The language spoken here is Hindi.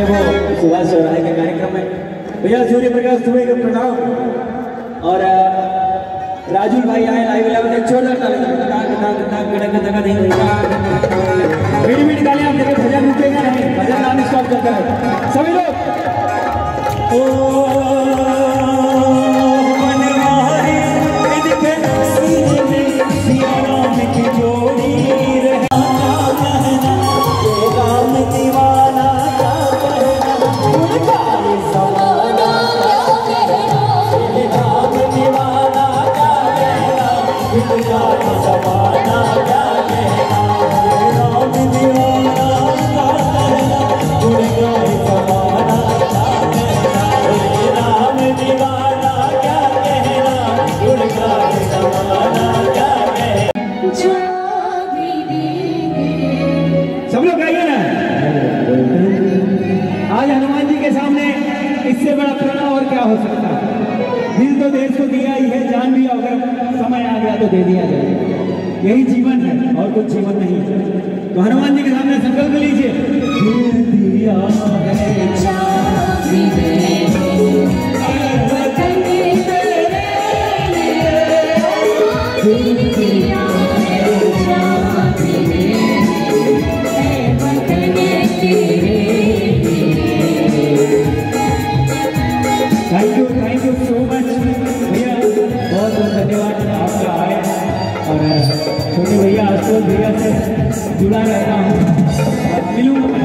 सुभाष चौराहे के कार्यक्रम में भैया सूर्य प्रकाश दुबे का प्रणाम और राजू भाई आए लाइव लाइव छोड़ का जमाना है को दे दिया जाए यही जीवन है और कुछ जीवन नहीं है तो हनुमान जी के सामने संकल्प लीजिए दिया जुलाई रहता हूँ मिलूंगा